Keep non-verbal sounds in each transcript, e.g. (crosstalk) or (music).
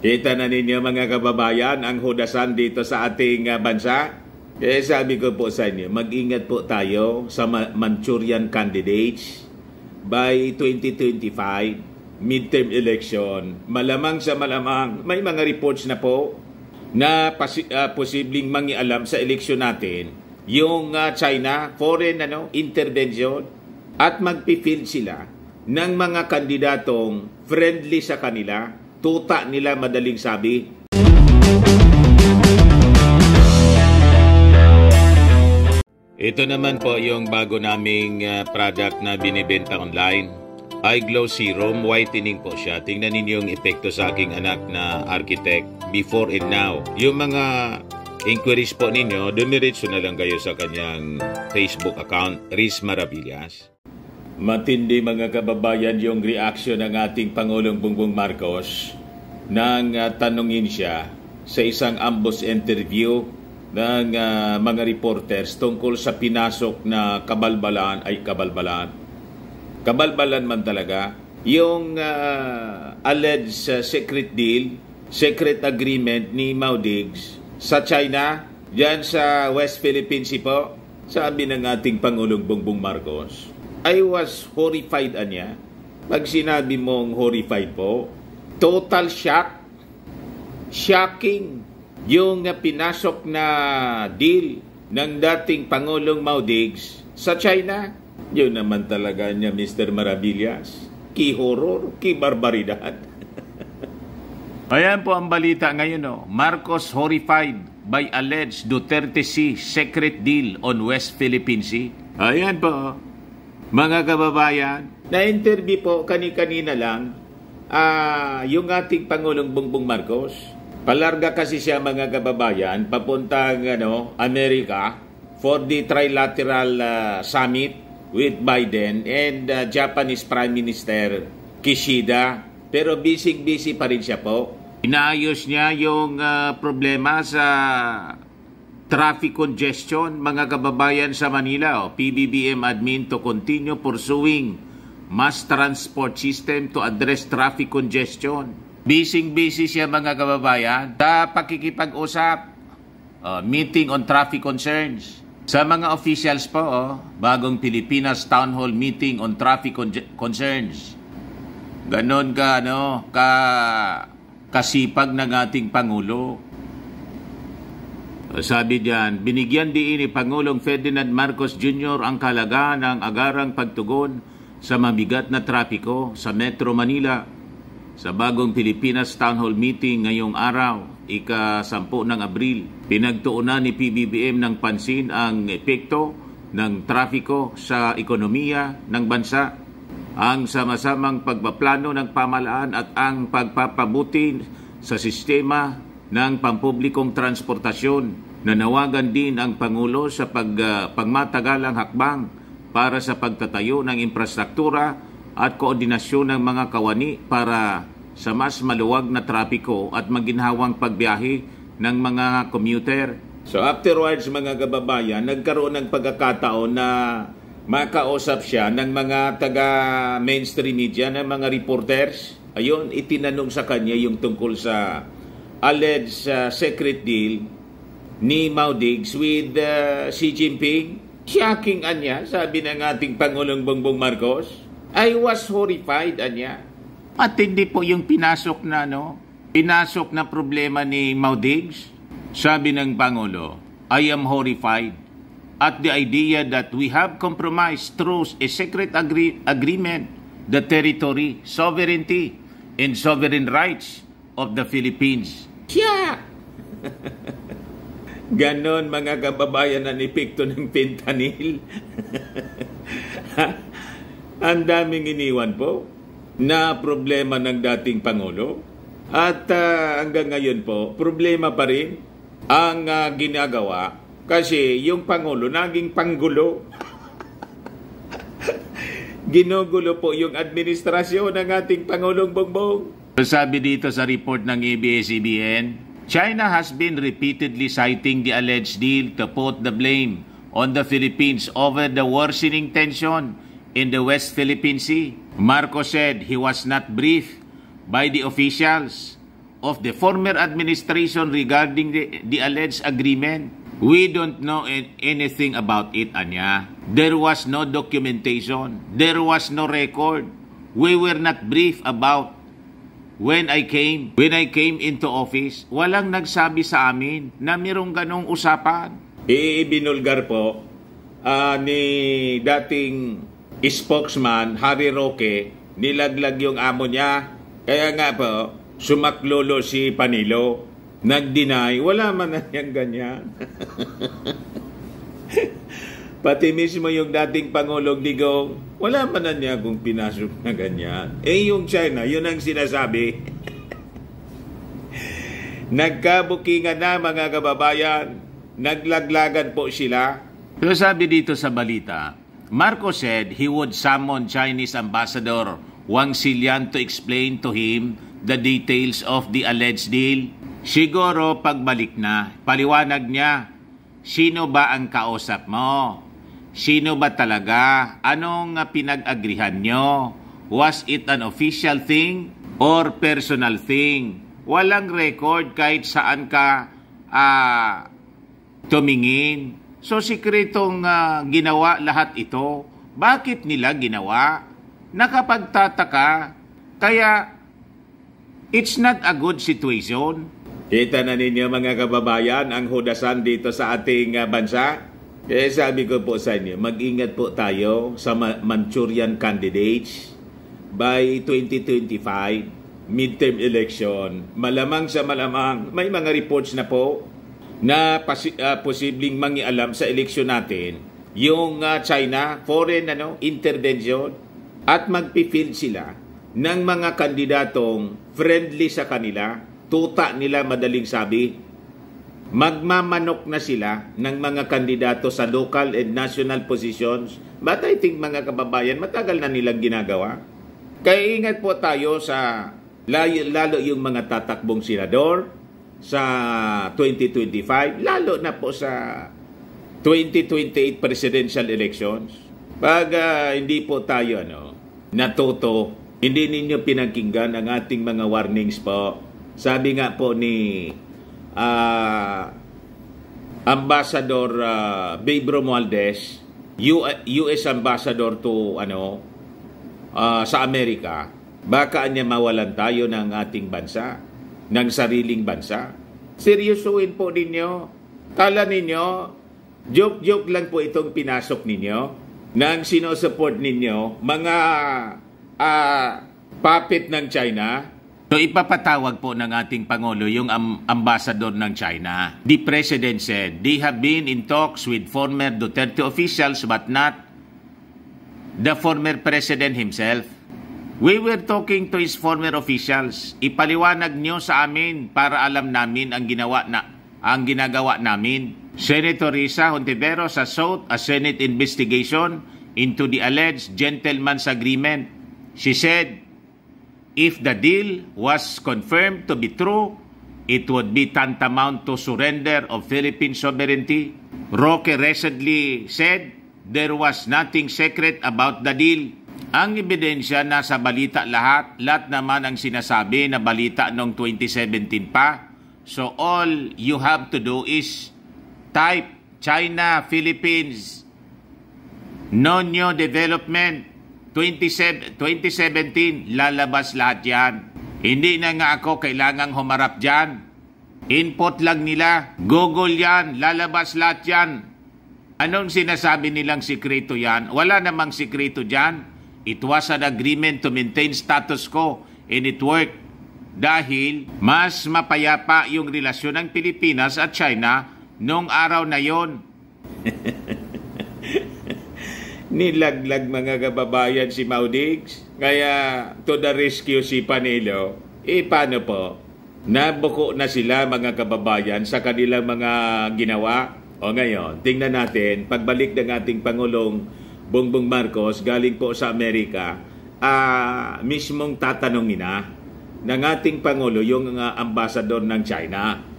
Kita na ninyo mga kababayan ang hudasan dito sa ating uh, bansa. Eh sabi ko po sa inyo, mag-ingat po tayo sa Manchurian candidates by 2025 midterm election. Malamang sa malamang, may mga reports na po na pasi- uh, posibleng mangialam sa eleksyon natin yung uh, China foreign ano intervention at magpi-field sila ng mga kandidatong friendly sa kanila tuta nila madaling sabi. Ito naman po yung bago naming uh, product na binibenta online. iGlow Serum, whitening po siya. Tingnan ninyo yung epekto sa aking anak na architect before and now. Yung mga inquiries po ninyo, dumiretso na lang kayo sa kanyang Facebook account, Riz Maravillas. Matindi mga kababayan yung reaction ng ating Pangulong Bongbong Marcos nang uh, tanungin siya sa isang ambos interview ng uh, mga reporters tungkol sa pinasok na kabalbalan ay kabalbalan. Kabalbalan man talaga yung uh, alleged uh, secret deal, secret agreement ni Maudigs sa China, diyan sa West Philippines po, sabi ng ating Pangulong Bongbong Marcos I was horrified anya. Pag sinabi mong horrified po, total shock, shocking, yung pinasok na deal ng dating Pangulong Maudigs sa China. Yun naman talaga niya, Mr. Maravillas. Ki horror, ki barbaridad. (laughs) Ayan po ang balita ngayon. Oh. Marcos horrified by alleged Duterte Sea secret deal on West Philippine Sea. Ayan po. Mga kababayan, na-interview po kani-kanina lang uh, yung ating Pangulong Bongbong Marcos. Palarga kasi siya mga kababayan papuntang ano, Amerika for the trilateral uh, summit with Biden and uh, Japanese Prime Minister Kishida. Pero busy-busy pa rin siya po. Inaayos niya yung uh, problema sa traffic congestion, mga kababayan sa Manila, oh, PBBM admin to continue pursuing mass transport system to address traffic congestion. Busy-busy siya mga kababayan sa pakikipag-usap, uh, meeting on traffic concerns. Sa mga officials po, oh, bagong Pilipinas Town Hall meeting on traffic con- concerns. Ganon ka, ano, ka kasipag ng ating Pangulo sabi diyan, binigyan din ni Pangulong Ferdinand Marcos Jr. ang kalaga ng agarang pagtugon sa mabigat na trapiko sa Metro Manila sa bagong Pilipinas Town Hall Meeting ngayong araw, ika-10 ng Abril. Pinagtuunan ni PBBM ng pansin ang epekto ng trapiko sa ekonomiya ng bansa, ang sama-samang pagpaplano ng pamalaan at ang pagpapabuti sa sistema ng pampublikong transportasyon. Nanawagan din ang Pangulo sa pag, uh, pagmatagalang hakbang para sa pagtatayo ng infrastruktura at koordinasyon ng mga kawani para sa mas maluwag na trapiko at maginhawang pagbiyahe ng mga commuter. So afterwards mga kababayan, nagkaroon ng pagkakataon na makausap siya ng mga taga mainstream media, ng mga reporters. Ayun, itinanong sa kanya yung tungkol sa alleged uh, secret deal ni Maudigs with uh, Xi Jinping. Shocking anya, sabi ng ating Pangulong Bongbong Marcos. I was horrified anya. At hindi po yung pinasok na no, pinasok na problema ni Maudigs. Sabi ng Pangulo, I am horrified at the idea that we have compromised through a secret agree- agreement the territory, sovereignty, and sovereign rights of the Philippines siya! (laughs) Ganon mga kababayan na epekto ng fentanyl. (laughs) Ang daming iniwan po na problema ng dating Pangulo. At uh, hanggang ngayon po, problema pa rin ang uh, ginagawa kasi yung Pangulo naging panggulo. (laughs) Ginugulo po yung administrasyon ng ating Pangulong Bongbong. Sabi dito sa report ng ABS-CBN, China has been repeatedly citing the alleged deal to put the blame on the Philippines over the worsening tension in the West Philippine Sea. Marcos said he was not briefed by the officials of the former administration regarding the, the alleged agreement. We don't know anything about it, Anya. There was no documentation. There was no record. We were not briefed about when I came. When I came into office, walang nagsabi sa amin na mayroong ganong usapan. Ibinulgar po uh, ni dating spokesman Harry Roque, nilaglag yung amo niya. Kaya nga po, sumaklolo si Panilo nag-deny, wala man na ganyan. (laughs) Pati mismo yung dating Pangulong Digong, wala man na niya kung pinasok na ganyan. Eh yung China, yun ang sinasabi. Nagkabukingan na mga kababayan, naglaglagan po sila. Pero sabi dito sa balita, Marcos said he would summon Chinese Ambassador Wang Xilian to explain to him the details of the alleged deal Siguro pagbalik na, paliwanag niya, sino ba ang kausap mo? Sino ba talaga? Anong pinag-agrihan nyo? Was it an official thing or personal thing? Walang record kahit saan ka uh, tumingin. So sikretong uh, ginawa lahat ito. Bakit nila ginawa? Nakapagtataka. Kaya it's not a good situation Kita na ninyo mga kababayan ang hudasan dito sa ating uh, bansa. Kaya sabi ko po sa inyo, mag-ingat po tayo sa Manchurian candidates by 2025 midterm election. Malamang sa malamang, may mga reports na po na pasi- uh, posibleng mangialam sa eleksyon natin yung uh, China foreign ano intervention at magpi-field sila ng mga kandidatong friendly sa kanila tuta nila madaling sabi, magmamanok na sila ng mga kandidato sa local and national positions. But I think mga kababayan, matagal na nilang ginagawa. Kaya ingat po tayo sa lalo yung mga tatakbong senador sa 2025, lalo na po sa 2028 presidential elections. Pag uh, hindi po tayo ano, natuto, hindi ninyo pinakinggan ang ating mga warnings po sabi nga po ni uh, Ambassador uh, Babe Romualdez, US Ambassador to ano uh, sa Amerika, baka niya mawalan tayo ng ating bansa, ng sariling bansa. Seryosuin po ninyo. Kala ninyo, joke-joke lang po itong pinasok ninyo nang sinusupport ninyo mga uh, puppet ng China So ipapatawag po ng ating Pangulo yung am- ambassador ng China. The President said they have been in talks with former Duterte officials but not the former President himself. We were talking to his former officials. Ipaliwanag niyo sa amin para alam namin ang ginawa na ang ginagawa namin. Senator Risa Hontiveros has sought a Senate investigation into the alleged gentleman's agreement. She said If the deal was confirmed to be true, it would be tantamount to surrender of Philippine sovereignty. Roque recently said there was nothing secret about the deal. Ang ebidensya na sa balita lahat, lahat naman ang sinasabi na balita noong 2017 pa. So all you have to do is type China, Philippines, no new development, 27, 2017, lalabas lahat yan. Hindi na nga ako kailangang humarap dyan. Input lang nila. Google yan. Lalabas lahat yan. Anong sinasabi nilang sikreto yan? Wala namang sikreto dyan. It was an agreement to maintain status quo and it worked. Dahil mas mapayapa yung relasyon ng Pilipinas at China noong araw na yon. (laughs) nilaglag mga kababayan si Maudigs. Kaya to the rescue si Panilo. Eh paano po? Nabuko na sila mga kababayan sa kanilang mga ginawa. O ngayon, tingnan natin, pagbalik ng ating Pangulong Bongbong Marcos galing po sa Amerika, uh, mismong tatanungin na ng ating Pangulo yung uh, ambasador ng China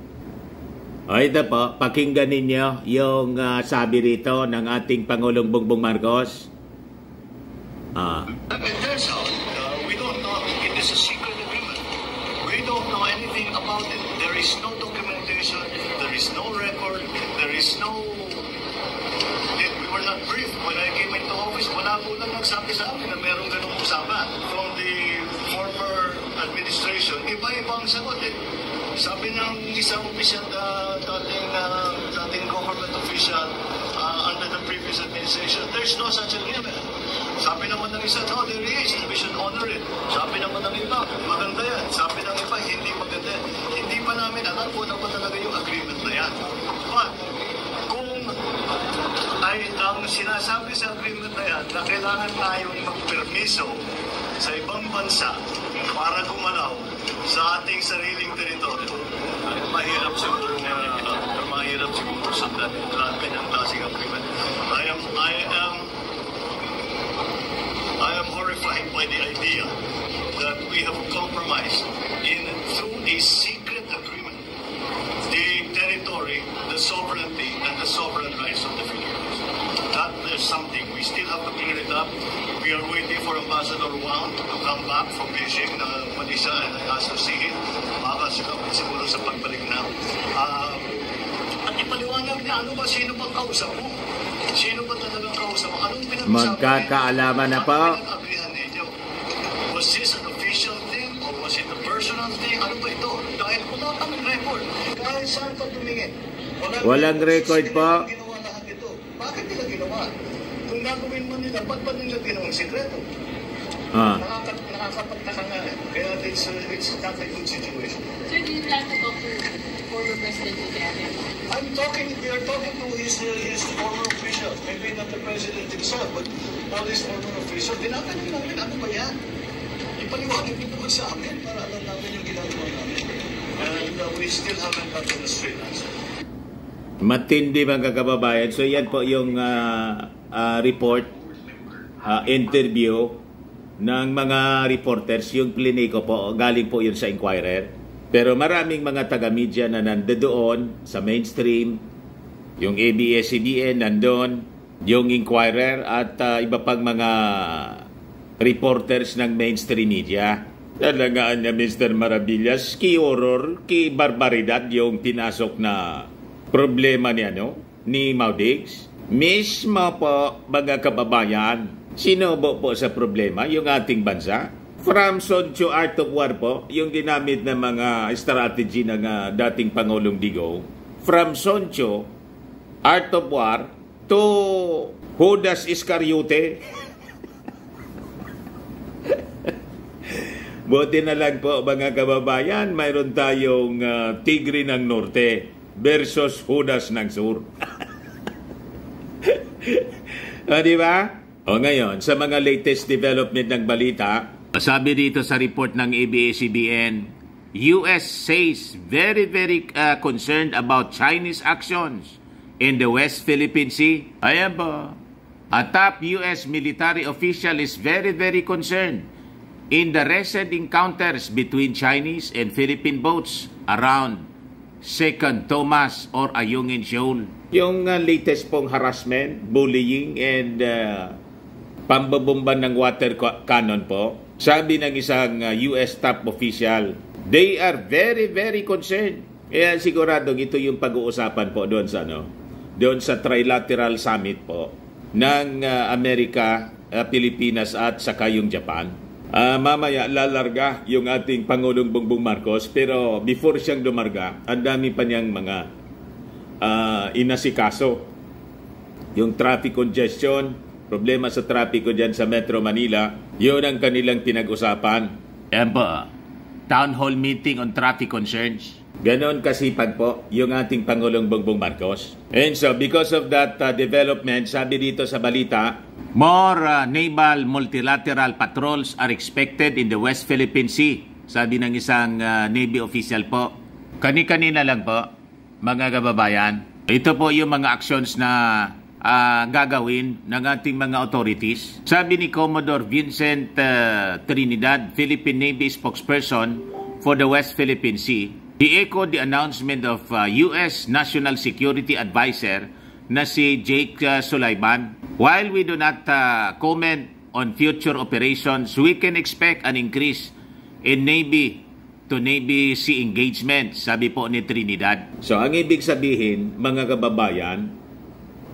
o ito po, pakinggan ninyo yung uh, sabi rito ng ating Pangulong Bongbong Marcos. Ah. Uh, we don't know, it is a secret agreement. We don't know anything about it. There is no documentation, there is no record, there is no... We were not briefed. When I came into office, wala po lang nagsabi sa amin na meron ganong usapan. From the former administration, iba-iba ang sagot eh. Sabi ng isang official, administration, there's no such agreement. Sabi naman ng isa, no, there is, we should honor it. Sabi naman ng iba, maganda yan. Sabi ng iba, hindi maganda. Hindi pa namin alam kung ano talaga yung agreement na yan. But, kung ay ang sinasabi sa agreement na yan na kailangan tayong magpermiso sa ibang bansa para gumalaw sa ating sariling teritoryo. Mahirap siguro na uh. I am, horrified by the idea that we have compromised in through a secret agreement the territory, the sovereignty, and the sovereign rights of the Philippines. That there's something. We still have to clear it up. We are waiting for Ambassador Wang to come back from Beijing na Manisa and I asked to see him. Baka siguro, sa pagbalik na. Uh, ipaliwanag niya, ano ba, sino bang kausap mo? Sino ba talagang kausap mo? Anong pinag-usapan Magkakaalaman na ninyo? Was this an official thing or was it a personal thing? Ano ba ito? Dahil wala kami record. Kahit saan pa tumingin. Walang, Walang record po. Ginawa lahat ito. Bakit nila ginawa? Kung gagawin man nila, ba't ba nila ginawang sikreto? Ah. Nakaka, nakakapagtaka nga eh. Kaya it's, uh, it's not a good situation. Sir, do you plan to talk to former President Duterte? I'm talking, we are talking to his, uh, his former officials, maybe not the president himself, but all his former officials. Tinatanong namin, ano ba yan? Ipaliwanag niyo naman sa amin para alam namin yung ginagawa namin. And uh, we still haven't gotten a straight answer. Matindi mga kababayan. So yan po yung ah, ah, report, ah, interview ng mga reporters. Yung pliniko po, galing po yun sa Inquirer. Pero maraming mga taga-media na nandoon sa mainstream, yung ABS-CBN nandun, yung Inquirer at ah, iba pang mga reporters ng mainstream media. Talagaan niya Mr. Maravillas, ki horror, ki barbaridad yung pinasok na problema ni ano, ni Maudigs. Mismo po, mga kababayan, sinubo po sa problema yung ating bansa. From Soncho Art of War po, yung ginamit ng mga strategy ng ah, dating Pangulong Digo. From Soncho Art of War to Judas Iscariote. (laughs) Buti na lang po mga kababayan, mayroon tayong ah, Tigre ng Norte versus Judas ng Sur. (laughs) o, di ba? O ngayon, sa mga latest development ng balita, sabi dito sa report ng ABS-CBN, US says very very uh, concerned about Chinese actions in the West Philippine Sea. Ayan po. A top US military official is very very concerned in the recent encounters between Chinese and Philippine boats around Second Thomas or Ayungin Shoal. Yung uh, latest pong harassment, bullying, and uh, pambabomba ng water ca- cannon po, sabi ng isang uh, US top official, they are very, very concerned. Kaya siguradong ito yung pag-uusapan po doon sa ano, doon sa trilateral summit po ng uh, Amerika, uh, Pilipinas at saka yung Japan. Ah, mamaya lalarga yung ating Pangulong Bongbong Marcos pero before siyang lumarga, ang dami pa niyang mga ah, inasikaso. Yung traffic congestion, problema sa trapiko dyan sa Metro Manila, yun ang kanilang pinag-usapan. Yan po, town hall meeting on traffic concerns. Ganon kasipag po yung ating Pangulong Bongbong Marcos. And so, because of that uh, development, sabi dito sa balita, More uh, naval multilateral patrols are expected in the West Philippine Sea, sabi ng isang uh, Navy official po. Kani-kanina lang po, mga kababayan. Ito po yung mga actions na uh, gagawin ng ating mga authorities. Sabi ni Commodore Vincent uh, Trinidad, Philippine Navy spokesperson for the West Philippine Sea, he echoed the announcement of uh, U.S. National Security Advisor na si Jake uh, Sulaiman. While we do not uh, comment on future operations, we can expect an increase in Navy to Navy Sea engagement, sabi po ni Trinidad. So ang ibig sabihin, mga kababayan,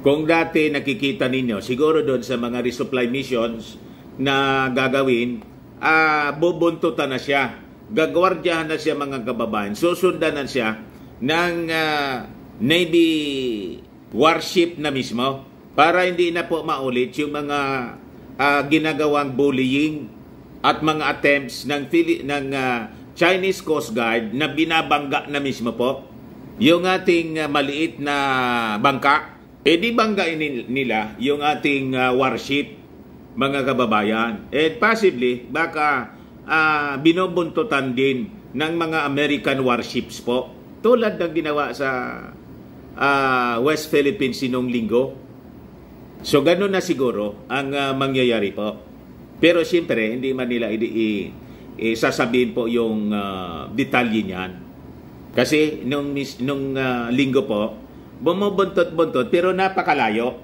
kung dati nakikita ninyo, siguro doon sa mga resupply missions na gagawin, ah bubuntutan na siya. Gagwardyahan na siya mga kababayan. Susundan na siya ng ah, Navy warship na mismo para hindi na po maulit yung mga ah, ginagawang bullying at mga attempts ng Phili- ng ah, Chinese Coast Guard na binabangga na mismo po yung ating ah, maliit na bangka eh di banggain nil- nila yung ating ah, warship mga kababayan and possibly baka ah, binubuntutan din ng mga American warships po tulad ng ginawa sa ah, West Philippines sinong linggo So ganun na siguro ang ah, mangyayari po. Pero siyempre, hindi man nila i- sasabihin po yung ah, detalye niyan. Kasi nung, nung ah, linggo po, bumubuntot-buntot pero napakalayo.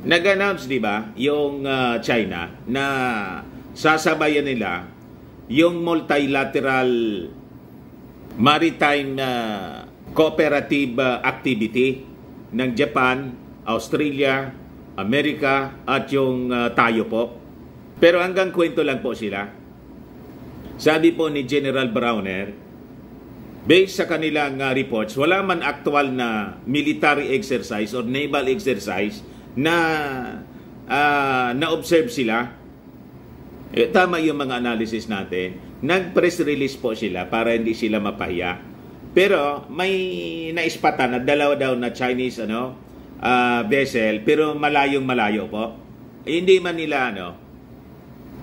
Nag-announce, di ba, yung ah, China na sasabayan nila yung multilateral maritime ah, cooperative ah, activity ng Japan, Australia, Amerika at yung ah, tayo po. Pero hanggang kwento lang po sila. Sabi po ni General Browner, based sa kanilang ah, reports, wala man actual na military exercise or naval exercise na ah, na-observe sila. Eh, tama yung mga analysis natin. Nag-press release po sila para hindi sila mapahiya. Pero may naispatan na dalawa daw na Chinese ano ah, vessel pero malayong malayo po. Eh, hindi man nila ano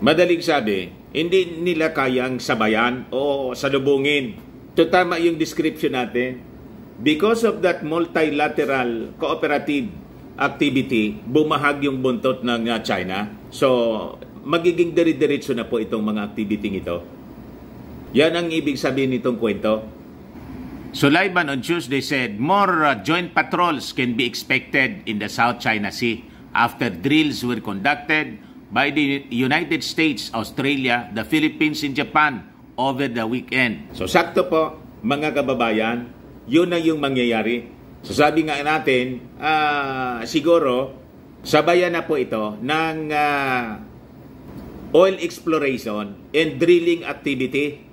madaling sabi, hindi nila kayang sabayan o salubungin. Ito tama yung description natin. Because of that multilateral cooperative activity, bumahag yung buntot ng uh, China. So, magiging dire-diretso na po itong mga activity ito. Yan ang ibig sabihin nitong kwento. Sulaiman on Tuesday said more uh, joint patrols can be expected in the South China Sea after drills were conducted by the United States, Australia, the Philippines, and Japan over the weekend. So sakto po, mga kababayan, yun na yung mangyayari. So sabi nga natin, ah, siguro, sabayan na po ito ng ah, oil exploration and drilling activity.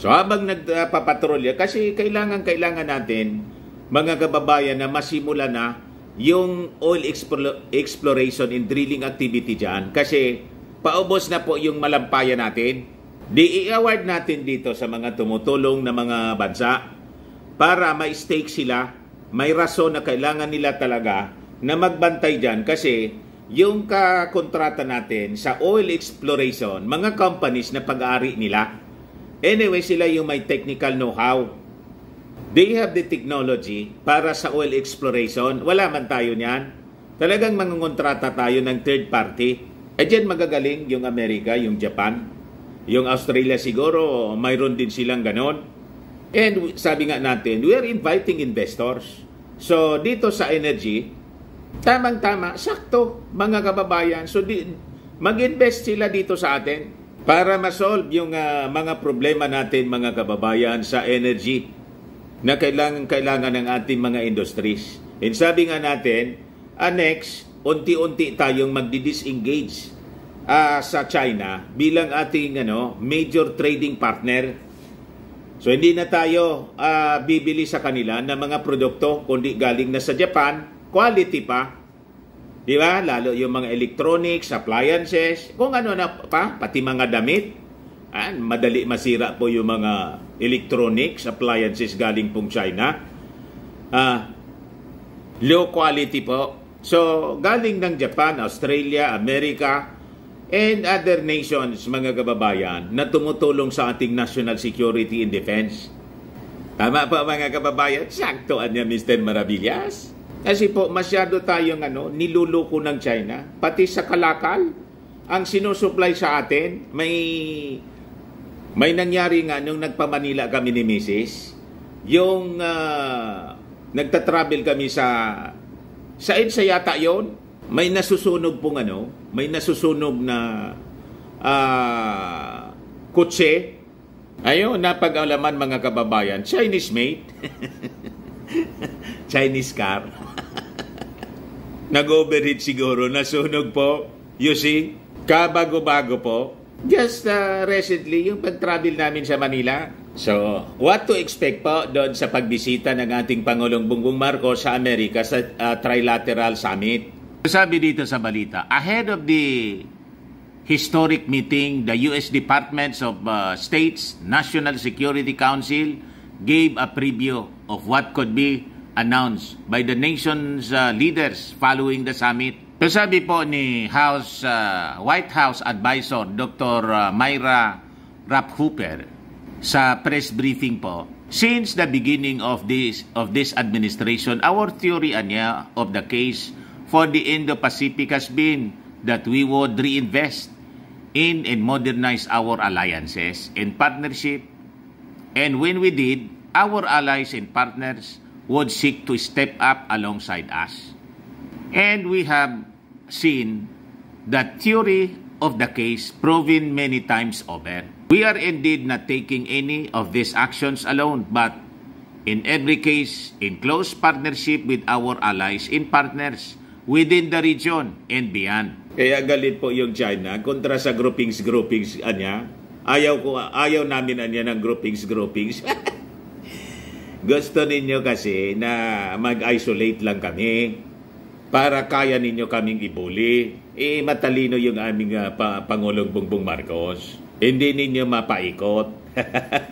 So habang nagpapatrolya, kasi kailangan, kailangan natin, mga kababayan, na masimula na yung oil explo- exploration and drilling activity dyan. Kasi paubos na po yung malampayan natin. Di i-award natin dito sa mga tumutulong na mga bansa para may stake sila, may rason na kailangan nila talaga na magbantay dyan kasi yung kakontrata natin sa oil exploration, mga companies na pag-aari nila. Anyway, sila yung may technical know-how. They have the technology para sa oil exploration. Wala man tayo niyan. Talagang mangungontrata tayo ng third party. E dyan magagaling yung Amerika, yung Japan, yung Australia siguro, mayroon din silang ganon. And sabi nga natin, we are inviting investors. So dito sa energy, tamang-tama, sakto mga kababayan. So di, mag-invest sila dito sa atin para ma-solve yung ah, mga problema natin mga kababayan sa energy na kailangan kailangan ng ating mga industries. And sabi nga natin, uh, next, unti-unti tayong magdi-disengage ah, sa China bilang ating ano, major trading partner. So hindi na tayo ah, bibili sa kanila ng mga produkto kundi galing na sa Japan, quality pa. Di ba? Lalo yung mga electronics, appliances, kung ano na pa, pati mga damit. Ah, madali masira po yung mga electronics, appliances galing pong China. Ah, low quality po. So, galing ng Japan, Australia, America, and other nations, mga kababayan, na tumutulong sa ating national security and defense. Tama pa mga kababayan? Saktoan niya, Mr. Maravillas. Kasi po, masyado tayong ano, niluluko ng China. Pati sa kalakal, ang sinusupply sa atin, may may nangyari nga nung nagpa-Manila kami ni Mrs. Yung ah, nagta-travel kami sa sa EDSA yata yon may nasusunog pong ano, may nasusunog na ah, kotse Ayun, napag-alaman mga kababayan, Chinese made. (laughs) Chinese car. Nag-overheat siguro, nasunog po. You see, kabago-bago po. Just uh, recently, yung pag-travel namin sa Manila. So, what to expect po doon sa pagbisita ng ating Pangulong Bongbong Marcos sa Amerika sa uh, Trilateral Summit? Sabi dito sa balita, ahead of the historic meeting, the U.S. Departments of uh, State's National Security Council gave a preview of what could be announced by the nation's uh, leaders following the summit. Sabi po ni House uh, White House Advisor Dr. Uh, Myra Rapphooper sa press briefing po, since the beginning of this of this administration, our theory anya of the case for the Indo-Pacific has been that we would reinvest in and modernize our alliances and partnership. And when we did, our allies and partners would seek to step up alongside us. And we have seen that theory of the case proven many times over. We are indeed not taking any of these actions alone, but in every case, in close partnership with our allies and partners within the region and beyond. Kaya galit po yung China kontra sa groupings-groupings anya. Ayaw ko ayaw namin anya ng groupings-groupings. (laughs) Gusto ninyo kasi na mag-isolate lang kami para kaya ninyo kaming ibuli. Eh, matalino yung aming uh, pa- Pangulong Bongbong Marcos. Hindi ninyo mapaikot.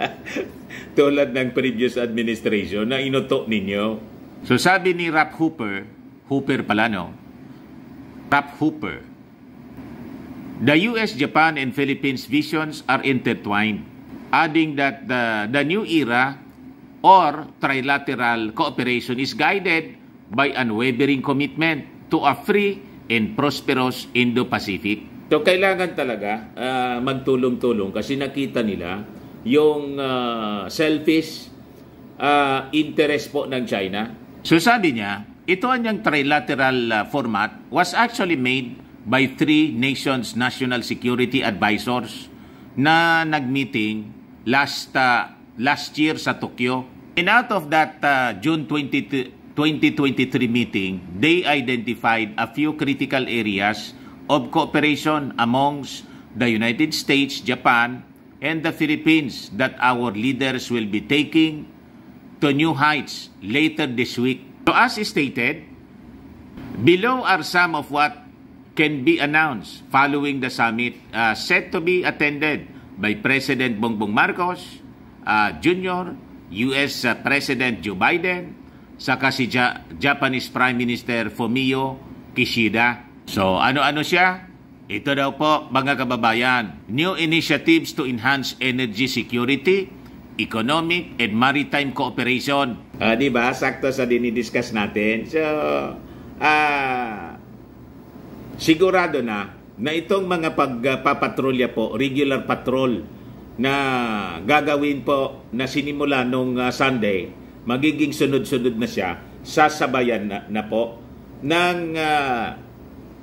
(laughs) Tulad ng previous administration na inuto ninyo. So sabi ni Rap Hooper, Hooper pala no, Rap Hooper, the US, Japan, and Philippines visions are intertwined, adding that the, the new era or trilateral cooperation is guided by unwavering commitment to a free and prosperous Indo-Pacific. So kailangan talaga uh, magtulong-tulong kasi nakita nila yung uh, selfish uh, interest po ng China. So sabi niya, ito ang trilateral uh, format was actually made by three nations national security advisors na nagmeeting last uh, last year sa Tokyo. And out of that uh, June 20, 2023 meeting, they identified a few critical areas of cooperation amongst the United States, Japan, and the Philippines that our leaders will be taking to new heights later this week. So as stated, below are some of what can be announced following the summit uh, set to be attended by President Bongbong Marcos uh, Jr., US uh, President Joe Biden, saka si ja- Japanese Prime Minister Fumio Kishida. So ano-ano siya? Ito daw po mga kababayan, new initiatives to enhance energy security, economic and maritime cooperation. Uh, di ba? Sakto sa dinidiscuss natin. So, ah sigurado na na itong mga pagpapatrolya po, regular patrol na gagawin po na sinimula nung uh, Sunday, magiging sunod-sunod na siya, sasabayan na, na po ng uh,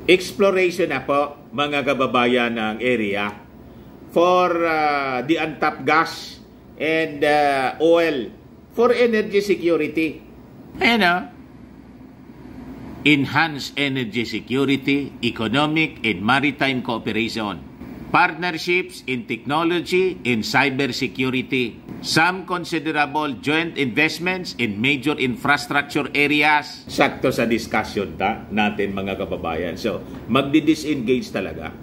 exploration na po mga kababayan ng area for uh, the untapped gas and uh, oil for energy security. Ayan o. Enhance energy security, economic and maritime cooperation. Partnerships in technology and cybersecurity. Some considerable joint investments in major infrastructure areas. Sakto sa discussion ta natin mga kababayan. So, magdi-disengage talaga.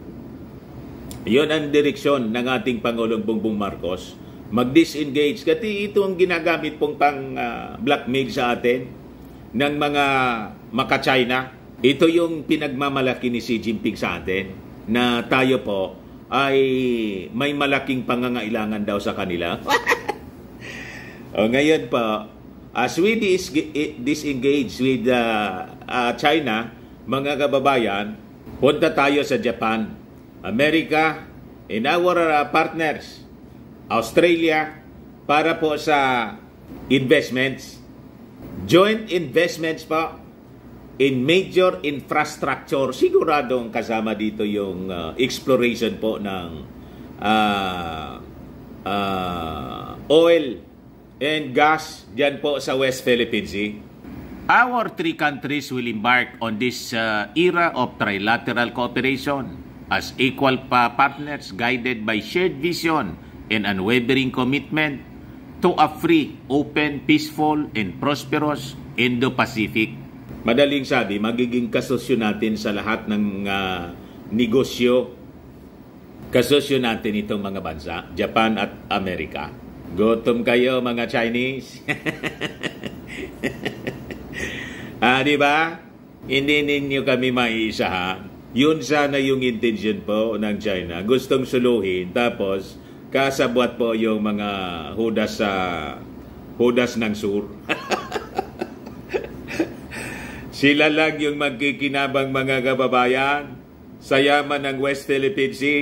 Yon ang direksyon ng ating Pangulong Bongbong Marcos. Mag-disengage. Kasi ito ang ginagamit pong pang uh, blackmail sa atin ng mga maka-China. Ito yung pinagmamalaki ni Xi Jinping sa atin na tayo po ay may malaking pangangailangan daw sa kanila. (laughs) o ngayon pa, as we dis- disengage with uh, uh, China, mga kababayan, punta tayo sa Japan, America, and our uh, partners, Australia, para po sa investments, joint investments pa in major infrastructure. Siguradong kasama dito yung uh, exploration po ng uh, ah, oil and gas dyan po sa West Philippine Sea. Our three countries will embark on this uh, era of trilateral cooperation as equal pa partners guided by shared vision and unwavering commitment to a free, open, peaceful, and prosperous Indo-Pacific. Madaling sabi, magiging kasosyo natin sa lahat ng ah, negosyo. Kasosyo natin itong mga bansa, Japan at Amerika. Gutom kayo mga Chinese. (laughs) ah, di ba? Hindi ninyo kami maiisahan. Yun sana yung intention po ng China. Gustong suluhin. Tapos, kasabwat po yung mga hudas sa hudas ng sur. (laughs) Sila lang yung magkikinabang mga kababayan sa yaman ng West Philippine Sea.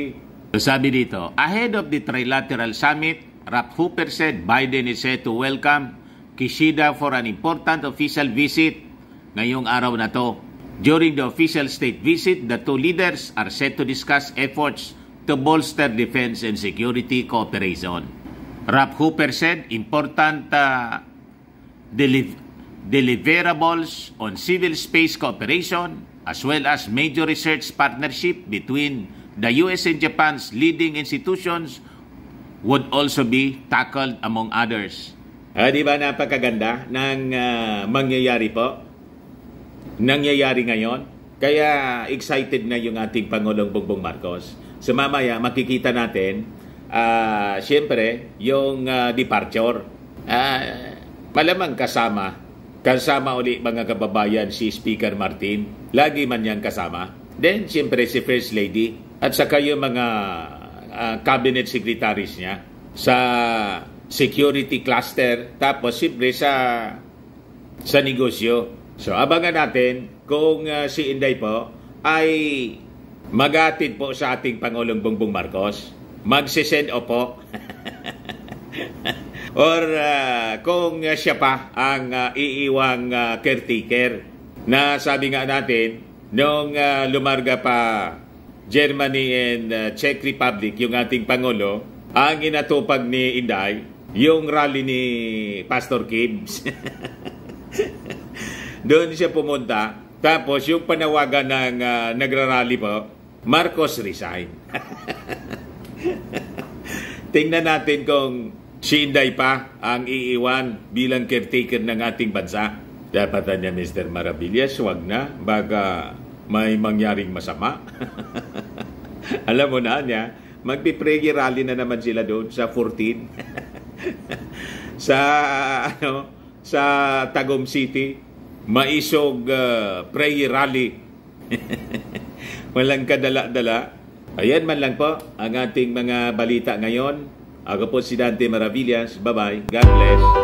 Sabi dito, ahead of the trilateral summit, Rap Hooper said Biden is set to welcome Kishida for an important official visit ngayong araw na to. During the official state visit, the two leaders are set to discuss efforts to bolster defense and security cooperation. Rap Hooper said important uh, deliv- deliverables on civil space cooperation as well as major research partnership between the US and Japan's leading institutions would also be tackled among others. Ah, di ba napakaganda ng ah, mangyayari po? Nangyayari ngayon. Kaya excited na yung ating Pangulong Bongbong Marcos. So mamaya makikita natin, ah, siyempre, yung ah, departure. Ah, malamang kasama. Kasama uli mga kababayan si Speaker Martin. Lagi man niyang kasama. Then, siyempre si First Lady. At saka yung mga ah, cabinet secretaries niya sa security cluster. Tapos, siyempre sa sa negosyo. So, abangan natin kung ah, si Inday po ay magatid po sa ating Pangulong Bongbong Marcos. Magsisend opo. (laughs) Or ah, kung siya pa ang ah, iiwang ah, caretaker na sabi nga natin, nung ah, lumarga pa Germany and ah, Czech Republic, yung ating Pangulo, ang inatupag ni Inday, yung rally ni Pastor Gibbs. (laughs) Doon siya pumunta. Tapos yung panawagan ng uh, nagrarally po, Marcos resign. Tingnan natin kung si pa ang iiwan bilang caretaker ng ating bansa. Dapat niya Mr. Maravillas, wag na. Baga may mangyaring masama. (laughs) Alam mo na niya, magpiprayer rally na naman sila doon sa 14. (laughs) sa ano sa Tagum City maisog uh, prayer rally (laughs) walang kadala-dala. Ayan man lang po ang ating mga balita ngayon. Ako po si Dante Maravillas. Bye bye God bless